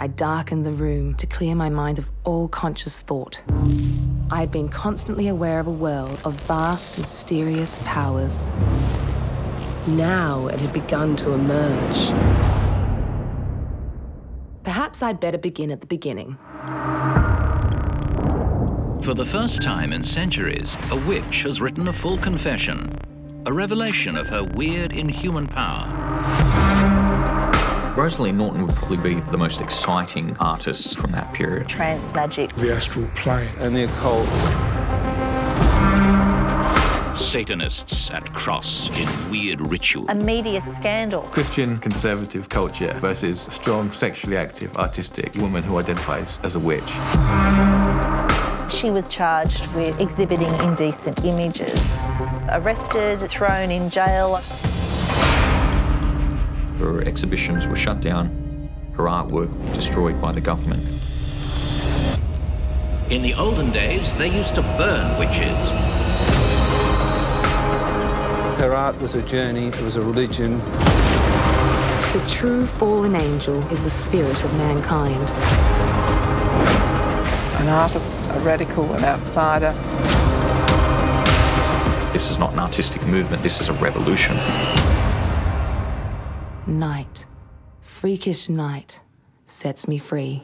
I darkened the room to clear my mind of all conscious thought. I had been constantly aware of a world of vast, mysterious powers. Now it had begun to emerge. Perhaps I'd better begin at the beginning. For the first time in centuries, a witch has written a full confession, a revelation of her weird, inhuman power. Rosaleen Norton would probably be the most exciting artist from that period. Trance magic. The astral plane. And the occult. Satanists at cross in weird ritual. A media scandal. Christian conservative culture versus a strong sexually active artistic woman who identifies as a witch. She was charged with exhibiting indecent images. Arrested, thrown in jail. Her exhibitions were shut down, her artwork destroyed by the government. In the olden days, they used to burn witches. Her art was a journey, it was a religion. The true fallen angel is the spirit of mankind. An artist, a radical, an outsider. This is not an artistic movement, this is a revolution. Night, freakish night, sets me free.